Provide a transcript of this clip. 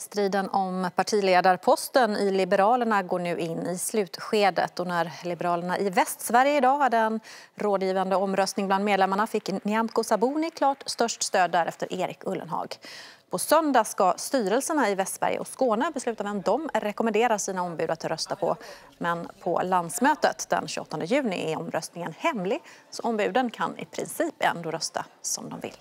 Striden om partiledarposten i Liberalerna går nu in i slutskedet. Och när Liberalerna i Västsverige idag hade en rådgivande omröstning bland medlemmarna fick Nyamko Sabuni klart störst stöd, därefter Erik Ullenhag. På söndag ska styrelserna i Västsverige och Skåne besluta vem de rekommenderar sina ombud att rösta på. Men på landsmötet den 28 juni är omröstningen hemlig så ombuden kan i princip ändå rösta som de vill.